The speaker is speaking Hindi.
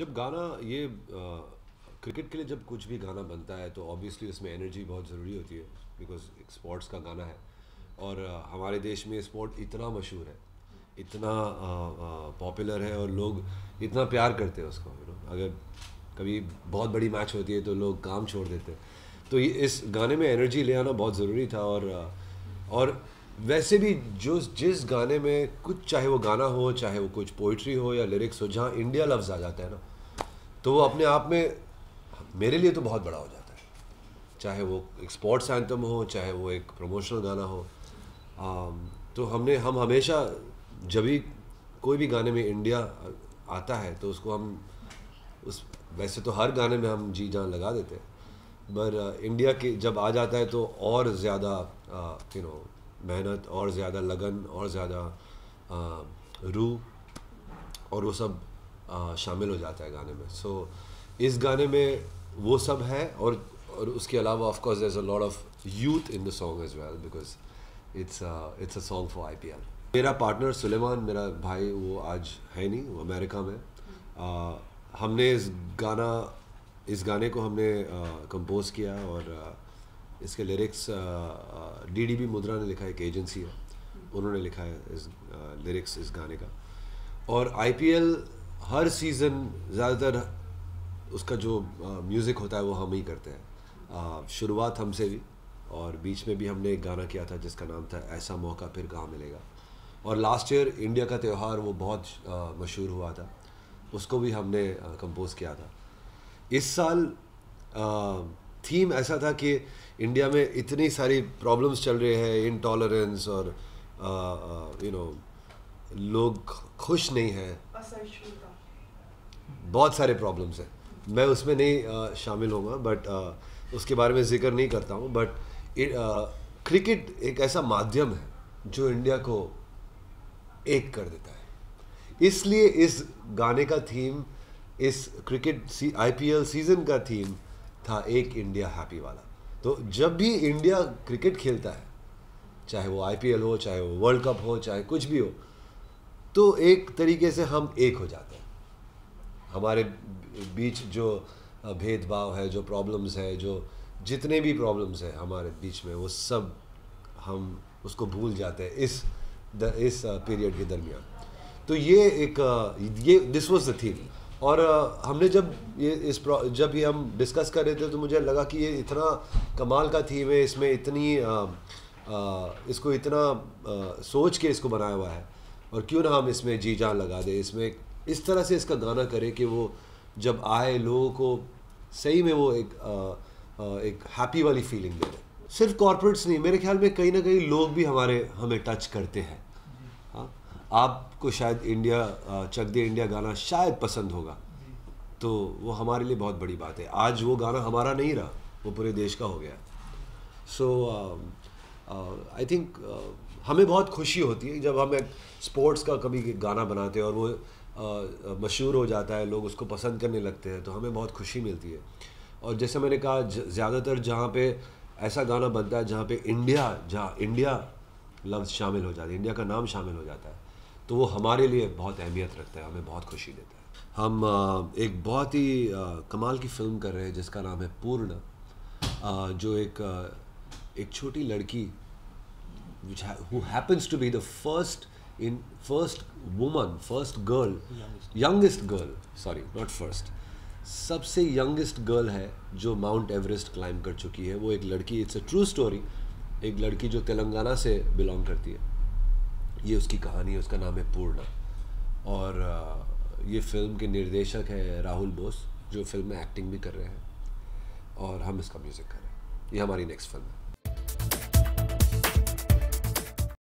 जब गाना ये क्रिकेट के लिए जब कुछ भी गाना बनता है तो ऑब्वियसली उसमें एनर्जी बहुत ज़रूरी होती है बिकॉज़ एक स्पोर्ट्स का गाना है। और हमारे देश में स्पोर्ट इतना मशहूर है, इतना पॉपुलर है और लोग इतना प्यार करते हैं उसको यू नो अगर कभी बहुत बड़ी मैच होती है तो लोग काम छोड़ देते हैं। तो ये इस गाने में एनर्जी ले आना बहुत ज़रूरी था और और वैसे भी जो, जिस गाने में कुछ, चाहे वो गाना हो, चाहे वो कुछ पोइट्री हो या लिरिक्स हो, जहाँ इंडिया लफ्ज़ आ जाता है ना तो वो अपने आप में मेरे लिए तो बहुत बड़ा हो जाता है। चाहे वो एक स्पोर्ट्स एंथम हो चाहे वो एक प्रमोशनल गाना हो। आ, तो हमने हम हमेशा जब भी कोई भी गाने में इंडिया आता है तो उसको हम उस वैसे तो हर गाने में हम जी जान लगा देते हैं। पर इंडिया के जब आ जाता है तो और ज़्यादा यू नो मेहनत और ज़्यादा लगन और ज़्यादा रूह और वो सब शामिल हो जाता है गाने में। सो so, इस गाने में वो सब है और और उसके अलावा of course there is a lot of youth in the song as well because it's it's a song for IPL मेरा पार्टनर सुलेमान मेरा भाई वो आज है नहीं वो अमेरिका में आ, हमने इस गाना इस गाने को हमने कंपोज किया और आ, इसके लिरिक्स डी डी बी मुद्रा ने लिखा एक एजेंसी है। उन्होंने लिखा है इस लिरिक्स इस गाने का। और आईपीएल हर सीज़न ज़्यादातर उसका जो म्यूज़िक होता है वो हम ही करते हैं। शुरुआत हमसे भी और बीच में भी हमने एक गाना किया था जिसका नाम था ऐसा मौका फिर कहाँ मिलेगा। और लास्ट ईयर इंडिया का त्यौहार वो बहुत मशहूर हुआ था। उसको भी हमने कंपोज किया था। इस साल थीम ऐसा था कि इंडिया में इतनी सारी प्रॉब्लम्स चल रहे हैं इनटॉलरेंस और यू नो लोग खुश नहीं हैं। बहुत सारे प्रॉब्लम्स हैं। मैं उसमें नहीं शामिल होऊँगा बट उसके बारे में ज़िक्र नहीं करता हूँ बट क्रिकेट एक ऐसा माध्यम है जो इंडिया को एक कर देता है। इसलिए इस गाने का थीम इस क्रिकेट आईपीएल सीज़न का थीम था एक इंडिया हैप्पी वाला। तो जब भी इंडिया क्रिकेट खेलता है, चाहे वो आईपीएल हो, चाहे वो वर्ल्ड कप हो, चाहे कुछ भी हो तो एक तरीके से हम एक हो जाते हैं। हमारे बीच जो भेदभाव है जो प्रॉब्लम्स है जो जितने भी प्रॉब्लम्स है हमारे बीच में वो सब हम उसको भूल जाते हैं इस द, इस पीरियड के दरमियान। तो ये एक ये दिस वॉज़ द थीम और हमने जब ये इस जब ये हम डिस्कस कर रहे थे तो मुझे लगा कि ये इतना कमाल का थीम है इसमें इतनी आ, आ, इसको इतना आ, सोच के इसको बनाया हुआ है। और क्यों ना हम इसमें जी जान लगा दें इसमें इस तरह से इसका गाना करें कि वो जब आए लोगों को सही में वो एक आ, आ, एक हैप्पी वाली फीलिंग दे रहे सिर्फ़ कॉरपोरेट्स नहीं मेरे ख्याल में कहीं ना कहीं लोग भी हमारे हमें टच करते हैं। हाँ आपको शायद इंडिया चक दे इंडिया गाना शायद पसंद होगा। तो वो हमारे लिए बहुत बड़ी बात है। आज वो गाना हमारा नहीं रहा वो पूरे देश का हो गया। सो आई थिंक हमें बहुत खुशी होती है जब हम एक स्पोर्ट्स का कभी गाना बनाते हैं और वो मशहूर हो जाता है, लोग उसको पसंद करने लगते हैं तो हमें बहुत खुशी मिलती है। और जैसे मैंने कहा ज़्यादातर जहाँ पे ऐसा गाना बनता है, जहाँ पे इंडिया, जहाँ इंडिया लफ्ज़ शामिल हो जाता है, इंडिया का नाम शामिल हो जाता है तो वो हमारे लिए बहुत अहमियत रखता है, हमें बहुत खुशी देता है। हम एक बहुत ही कमाल की फ़िल्म कर रहे हैं, जिसका नाम है पूर्ण। जो एक एक छोटी लड़की ha- who happens to be the first in first woman first girl youngest, youngest girl sorry not first. सबसे यंगेस्ट गर्ल है जो माउंट एवरेस्ट क्लाइम कर चुकी है वो एक लड़की इट्स अ ट्रू स्टोरी एक लड़की जो तेलंगाना से बिलोंग करती है। ये उसकी कहानी है उसका नाम है पूर्णा। और ये फ़िल्म के निर्देशक है राहुल बोस जो फ़िल्म में एक्टिंग भी कर रहे हैं। और हम इसका म्यूज़िक कर रहे हैं। ये हमारी नेक्स्ट फ़िल्म है।